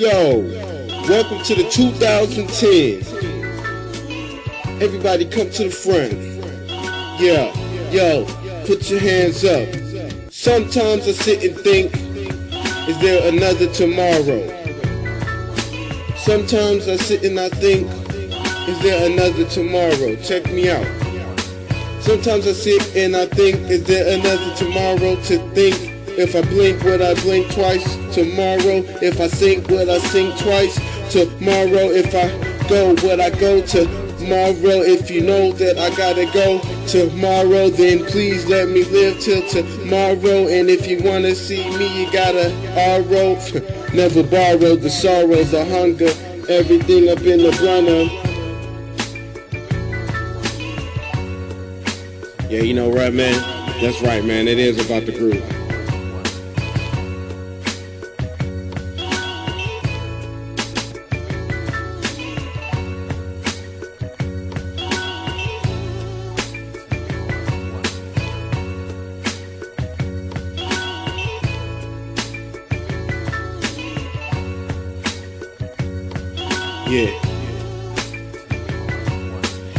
Yo, welcome to the 2010s. Everybody come to the front. Yeah, yo, put your hands up. Sometimes I sit and think, is there another tomorrow? Sometimes I sit and I think, is there another tomorrow? Check me out. Sometimes I sit and I think, is there another tomorrow to think? If I blink, would I blink twice tomorrow? If I sing, would I sing twice tomorrow? If I go, would I go tomorrow? If you know that I gotta go tomorrow, then please let me live till tomorrow. And if you wanna see me, you gotta borrow. Never borrow the sorrows, the hunger, everything up in the blunter. Yeah, you know what, man? That's right, man. It is about the group. Yeah.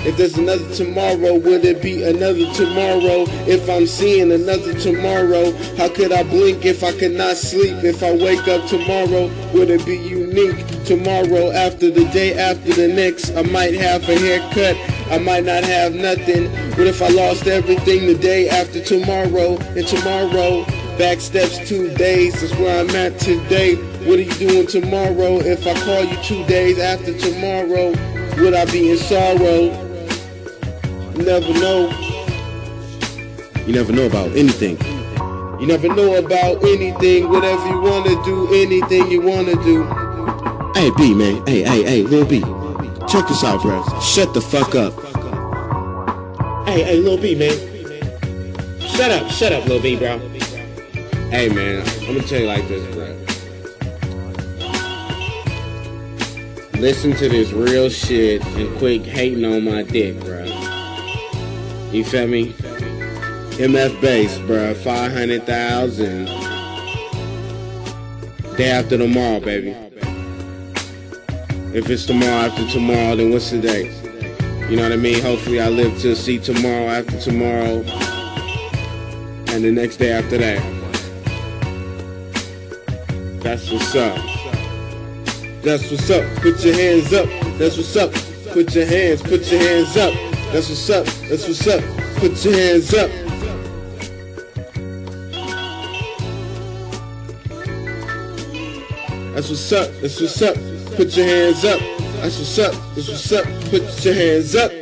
If there's another tomorrow, would it be another tomorrow? If I'm seeing another tomorrow, how could I blink if I could not sleep? If I wake up tomorrow, would it be unique? Tomorrow, after the day after the next, I might have a haircut, I might not have nothing. What if I lost everything the day after tomorrow? And tomorrow, back steps two days, is where I'm at today. What are you doing tomorrow? If I call you two days after tomorrow, would I be in sorrow? Never know. You never know about anything. You never know about anything. Whatever you wanna do, anything you wanna do. Hey B man, hey hey hey, Lil B, check this out, bro. Shut the fuck up. Hey hey, Lil B man. Shut up, shut up, Lil B, bro. Hey man, I'm gonna tell you like this, bro. Listen to this real shit and quit hating on my dick, bro. You feel me? MF base, bro. 500,000. Day after tomorrow, baby. If it's tomorrow after tomorrow, then what's the day? You know what I mean? Hopefully I live to see tomorrow after tomorrow. And the next day after that. That's what's up. That's what's up. Put your hands up. That's what's up. Put your hands, put your hands up. That's what's up. That's what's up. Put your hands up. That's what's up. That's what's up. Put your hands up. That's what's up. That's what's up. Put your hands up.